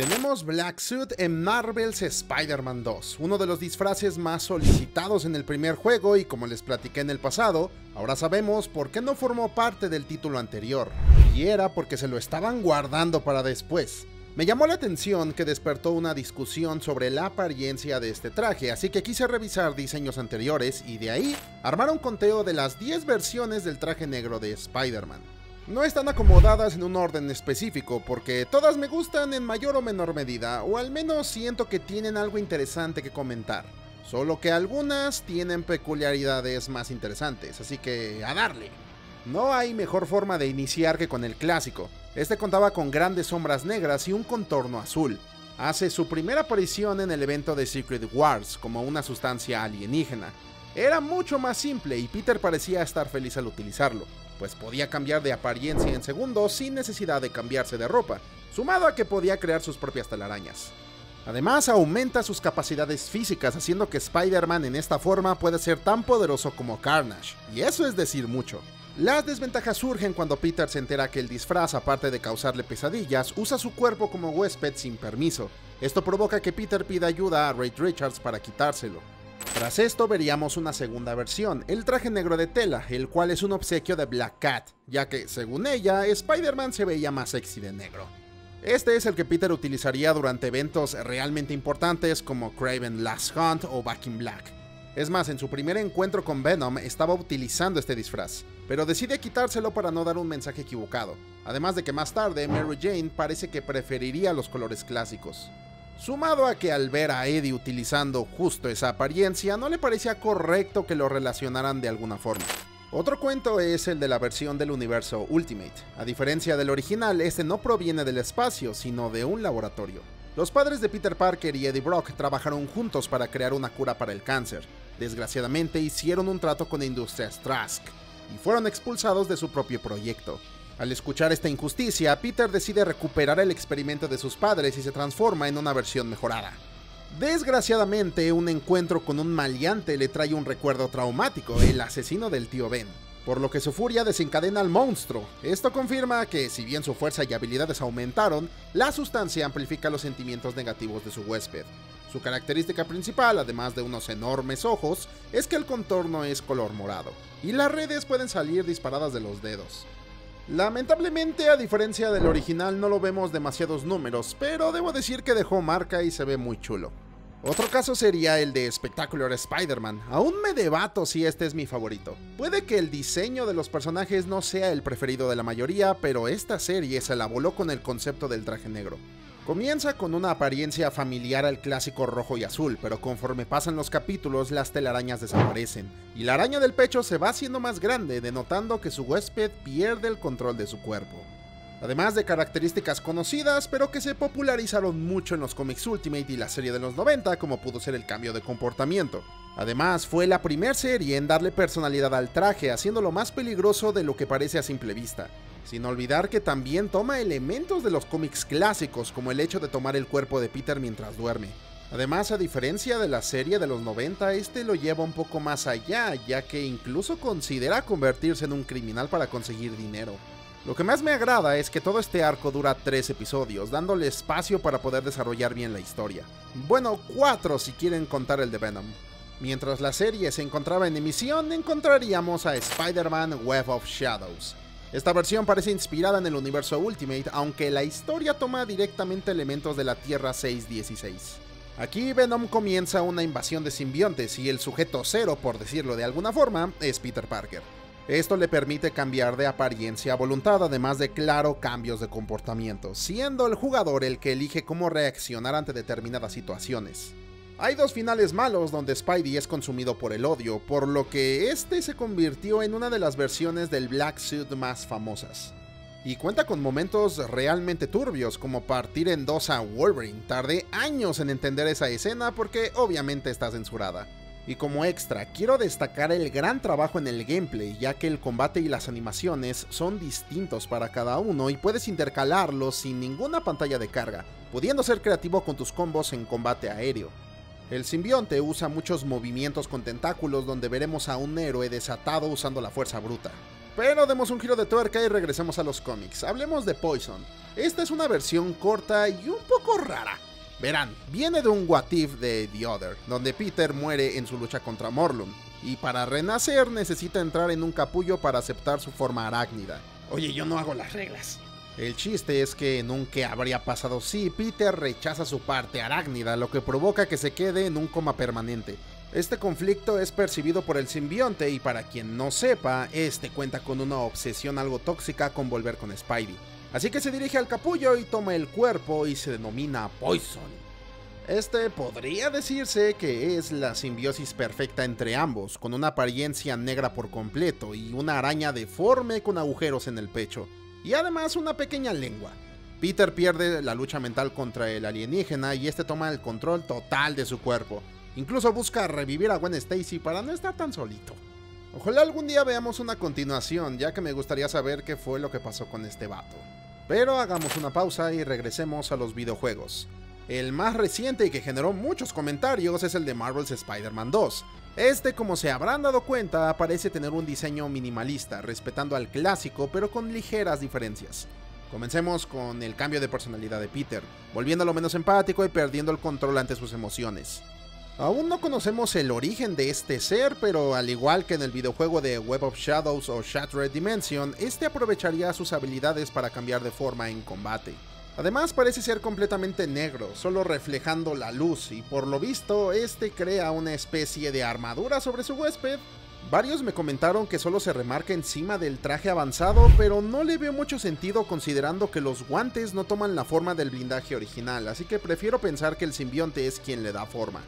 Tenemos Black Suit en Marvel's Spider-Man 2, uno de los disfraces más solicitados en el primer juego y como les platiqué en el pasado, ahora sabemos por qué no formó parte del título anterior, y era porque se lo estaban guardando para después. Me llamó la atención que despertó una discusión sobre la apariencia de este traje, así que quise revisar diseños anteriores y de ahí armar un conteo de las 10 versiones del traje negro de Spider-Man. No están acomodadas en un orden específico porque todas me gustan en mayor o menor medida, o al menos siento que tienen algo interesante que comentar. Solo que algunas tienen peculiaridades más interesantes, así que a darle. No hay mejor forma de iniciar que con el clásico. Este contaba con grandes sombras negras y un contorno azul. Hace su primera aparición en el evento de Secret Wars como una sustancia alienígena. Era mucho más simple y Peter parecía estar feliz al utilizarlo pues podía cambiar de apariencia en segundos sin necesidad de cambiarse de ropa, sumado a que podía crear sus propias telarañas. Además, aumenta sus capacidades físicas, haciendo que Spider-Man en esta forma pueda ser tan poderoso como Carnage, y eso es decir mucho. Las desventajas surgen cuando Peter se entera que el disfraz, aparte de causarle pesadillas, usa su cuerpo como huésped sin permiso. Esto provoca que Peter pida ayuda a Ray Richards para quitárselo. Tras esto veríamos una segunda versión, el traje negro de tela, el cual es un obsequio de Black Cat, ya que, según ella, Spider-Man se veía más sexy de negro. Este es el que Peter utilizaría durante eventos realmente importantes como Craven Last Hunt o Back in Black. Es más, en su primer encuentro con Venom estaba utilizando este disfraz, pero decide quitárselo para no dar un mensaje equivocado, además de que más tarde Mary Jane parece que preferiría los colores clásicos. Sumado a que al ver a Eddie utilizando justo esa apariencia, no le parecía correcto que lo relacionaran de alguna forma. Otro cuento es el de la versión del universo Ultimate. A diferencia del original, este no proviene del espacio, sino de un laboratorio. Los padres de Peter Parker y Eddie Brock trabajaron juntos para crear una cura para el cáncer. Desgraciadamente hicieron un trato con Industrias Trask y fueron expulsados de su propio proyecto. Al escuchar esta injusticia, Peter decide recuperar el experimento de sus padres y se transforma en una versión mejorada. Desgraciadamente, un encuentro con un maleante le trae un recuerdo traumático, el asesino del tío Ben, por lo que su furia desencadena al monstruo. Esto confirma que, si bien su fuerza y habilidades aumentaron, la sustancia amplifica los sentimientos negativos de su huésped. Su característica principal, además de unos enormes ojos, es que el contorno es color morado, y las redes pueden salir disparadas de los dedos. Lamentablemente, a diferencia del original, no lo vemos demasiados números, pero debo decir que dejó marca y se ve muy chulo. Otro caso sería el de Spectacular Spider-Man. Aún me debato si este es mi favorito. Puede que el diseño de los personajes no sea el preferido de la mayoría, pero esta serie se la voló con el concepto del traje negro. Comienza con una apariencia familiar al clásico rojo y azul, pero conforme pasan los capítulos las telarañas desaparecen, y la araña del pecho se va haciendo más grande, denotando que su huésped pierde el control de su cuerpo. Además de características conocidas, pero que se popularizaron mucho en los cómics Ultimate y la serie de los 90, como pudo ser el cambio de comportamiento. Además, fue la primera serie en darle personalidad al traje, haciéndolo más peligroso de lo que parece a simple vista. Sin olvidar que también toma elementos de los cómics clásicos, como el hecho de tomar el cuerpo de Peter mientras duerme. Además, a diferencia de la serie de los 90, este lo lleva un poco más allá, ya que incluso considera convertirse en un criminal para conseguir dinero. Lo que más me agrada es que todo este arco dura 3 episodios, dándole espacio para poder desarrollar bien la historia. Bueno, 4 si quieren contar el de Venom. Mientras la serie se encontraba en emisión, encontraríamos a Spider-Man Web of Shadows, esta versión parece inspirada en el universo Ultimate, aunque la historia toma directamente elementos de la Tierra 616. Aquí Venom comienza una invasión de simbiontes y el sujeto cero, por decirlo de alguna forma, es Peter Parker. Esto le permite cambiar de apariencia a voluntad, además de claro cambios de comportamiento, siendo el jugador el que elige cómo reaccionar ante determinadas situaciones. Hay dos finales malos donde Spidey es consumido por el odio, por lo que este se convirtió en una de las versiones del Black Suit más famosas. Y cuenta con momentos realmente turbios, como partir en dos a Wolverine. Tardé años en entender esa escena porque obviamente está censurada. Y como extra, quiero destacar el gran trabajo en el gameplay, ya que el combate y las animaciones son distintos para cada uno y puedes intercalarlos sin ninguna pantalla de carga, pudiendo ser creativo con tus combos en combate aéreo. El simbionte usa muchos movimientos con tentáculos donde veremos a un héroe desatado usando la fuerza bruta. Pero demos un giro de tuerca y regresemos a los cómics. Hablemos de Poison. Esta es una versión corta y un poco rara. Verán, viene de un What If de The Other, donde Peter muere en su lucha contra Morlun, y para renacer necesita entrar en un capullo para aceptar su forma arácnida. Oye, yo no hago las reglas. El chiste es que que habría pasado si Peter rechaza su parte arácnida, lo que provoca que se quede en un coma permanente. Este conflicto es percibido por el simbionte y para quien no sepa, este cuenta con una obsesión algo tóxica con volver con Spidey. Así que se dirige al capullo y toma el cuerpo y se denomina Poison. Este podría decirse que es la simbiosis perfecta entre ambos, con una apariencia negra por completo y una araña deforme con agujeros en el pecho y además una pequeña lengua. Peter pierde la lucha mental contra el alienígena y este toma el control total de su cuerpo. Incluso busca revivir a Gwen Stacy para no estar tan solito. Ojalá algún día veamos una continuación, ya que me gustaría saber qué fue lo que pasó con este vato. Pero hagamos una pausa y regresemos a los videojuegos. El más reciente y que generó muchos comentarios es el de Marvel's Spider-Man 2, este, como se habrán dado cuenta, parece tener un diseño minimalista, respetando al clásico, pero con ligeras diferencias. Comencemos con el cambio de personalidad de Peter, volviéndolo menos empático y perdiendo el control ante sus emociones. Aún no conocemos el origen de este ser, pero al igual que en el videojuego de Web of Shadows o Shattered Dimension, este aprovecharía sus habilidades para cambiar de forma en combate. Además parece ser completamente negro, solo reflejando la luz y por lo visto este crea una especie de armadura sobre su huésped. Varios me comentaron que solo se remarca encima del traje avanzado, pero no le veo mucho sentido considerando que los guantes no toman la forma del blindaje original, así que prefiero pensar que el simbionte es quien le da forma.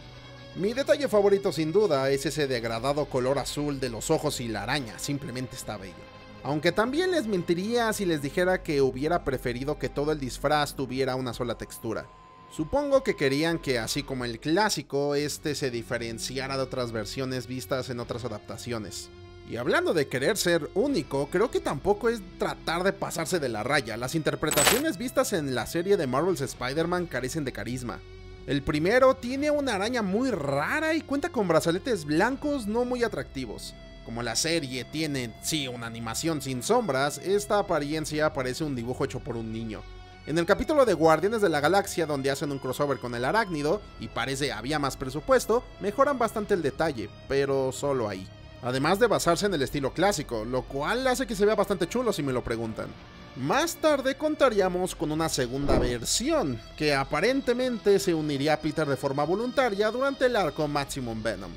Mi detalle favorito sin duda es ese degradado color azul de los ojos y la araña, simplemente está bello. Aunque también les mentiría si les dijera que hubiera preferido que todo el disfraz tuviera una sola textura. Supongo que querían que, así como el clásico, este se diferenciara de otras versiones vistas en otras adaptaciones. Y hablando de querer ser único, creo que tampoco es tratar de pasarse de la raya. Las interpretaciones vistas en la serie de Marvel's Spider-Man carecen de carisma. El primero tiene una araña muy rara y cuenta con brazaletes blancos no muy atractivos. Como la serie tiene, sí, una animación sin sombras, esta apariencia parece un dibujo hecho por un niño. En el capítulo de Guardianes de la Galaxia, donde hacen un crossover con el arácnido, y parece había más presupuesto, mejoran bastante el detalle, pero solo ahí. Además de basarse en el estilo clásico, lo cual hace que se vea bastante chulo si me lo preguntan. Más tarde contaríamos con una segunda versión, que aparentemente se uniría a Peter de forma voluntaria durante el arco Maximum Venom.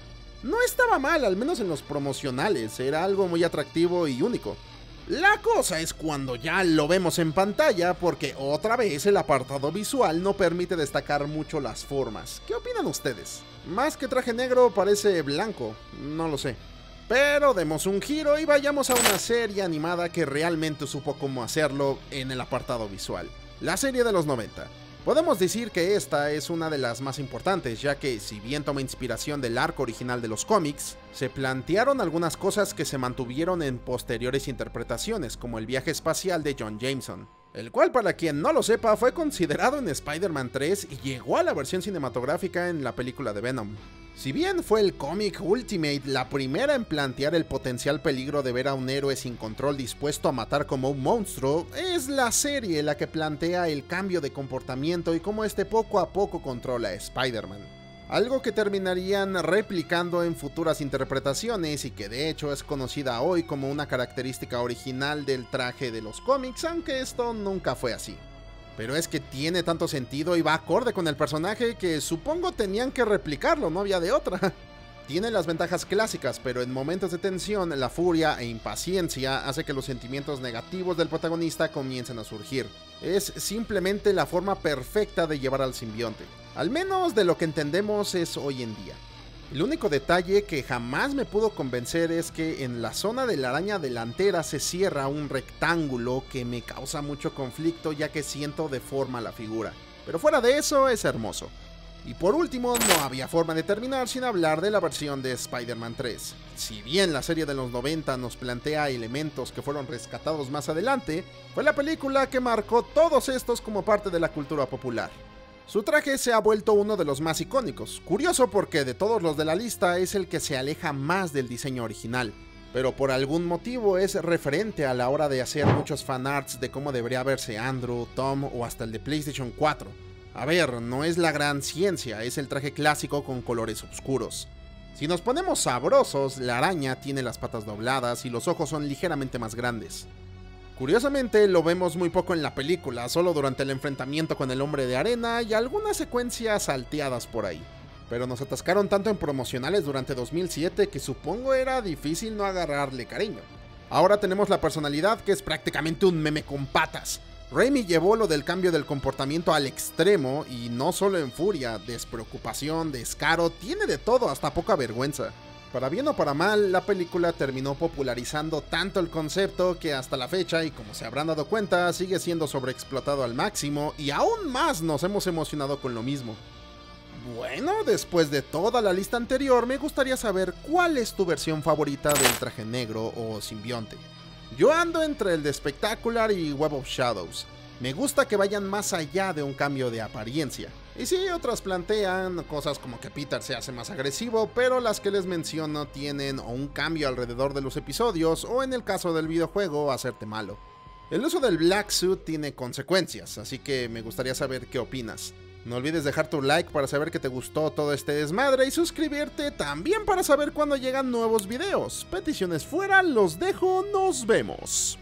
No estaba mal, al menos en los promocionales, era algo muy atractivo y único. La cosa es cuando ya lo vemos en pantalla, porque otra vez el apartado visual no permite destacar mucho las formas. ¿Qué opinan ustedes? Más que traje negro parece blanco, no lo sé. Pero demos un giro y vayamos a una serie animada que realmente supo cómo hacerlo en el apartado visual. La serie de los 90. Podemos decir que esta es una de las más importantes, ya que si bien toma inspiración del arco original de los cómics, se plantearon algunas cosas que se mantuvieron en posteriores interpretaciones, como el viaje espacial de John Jameson, el cual para quien no lo sepa fue considerado en Spider-Man 3 y llegó a la versión cinematográfica en la película de Venom. Si bien fue el cómic Ultimate la primera en plantear el potencial peligro de ver a un héroe sin control dispuesto a matar como un monstruo, es la serie la que plantea el cambio de comportamiento y cómo este poco a poco controla a Spider-Man. Algo que terminarían replicando en futuras interpretaciones y que de hecho es conocida hoy como una característica original del traje de los cómics, aunque esto nunca fue así. Pero es que tiene tanto sentido y va acorde con el personaje que supongo tenían que replicarlo, no había de otra. Tiene las ventajas clásicas, pero en momentos de tensión, la furia e impaciencia hace que los sentimientos negativos del protagonista comiencen a surgir. Es simplemente la forma perfecta de llevar al simbionte, al menos de lo que entendemos es hoy en día. El único detalle que jamás me pudo convencer es que en la zona de la araña delantera se cierra un rectángulo que me causa mucho conflicto ya que siento deforma la figura. Pero fuera de eso es hermoso. Y por último, no había forma de terminar sin hablar de la versión de Spider-Man 3. Si bien la serie de los 90 nos plantea elementos que fueron rescatados más adelante, fue la película que marcó todos estos como parte de la cultura popular. Su traje se ha vuelto uno de los más icónicos, curioso porque de todos los de la lista es el que se aleja más del diseño original, pero por algún motivo es referente a la hora de hacer muchos fanarts de cómo debería verse Andrew, Tom o hasta el de PlayStation 4. A ver, no es la gran ciencia, es el traje clásico con colores oscuros. Si nos ponemos sabrosos, la araña tiene las patas dobladas y los ojos son ligeramente más grandes. Curiosamente lo vemos muy poco en la película, solo durante el enfrentamiento con el hombre de arena y algunas secuencias salteadas por ahí. Pero nos atascaron tanto en promocionales durante 2007 que supongo era difícil no agarrarle cariño. Ahora tenemos la personalidad que es prácticamente un meme con patas. Raimi llevó lo del cambio del comportamiento al extremo y no solo en furia, despreocupación, descaro, tiene de todo, hasta poca vergüenza. Para bien o para mal, la película terminó popularizando tanto el concepto que hasta la fecha, y como se habrán dado cuenta, sigue siendo sobreexplotado al máximo y aún más nos hemos emocionado con lo mismo. Bueno, después de toda la lista anterior, me gustaría saber cuál es tu versión favorita del traje negro o simbionte. Yo ando entre el de Spectacular y Web of Shadows. Me gusta que vayan más allá de un cambio de apariencia. Y sí, otras plantean cosas como que Peter se hace más agresivo, pero las que les menciono tienen o un cambio alrededor de los episodios o en el caso del videojuego hacerte malo. El uso del Black Suit tiene consecuencias, así que me gustaría saber qué opinas. No olvides dejar tu like para saber que te gustó todo este desmadre y suscribirte también para saber cuándo llegan nuevos videos. Peticiones fuera, los dejo, nos vemos.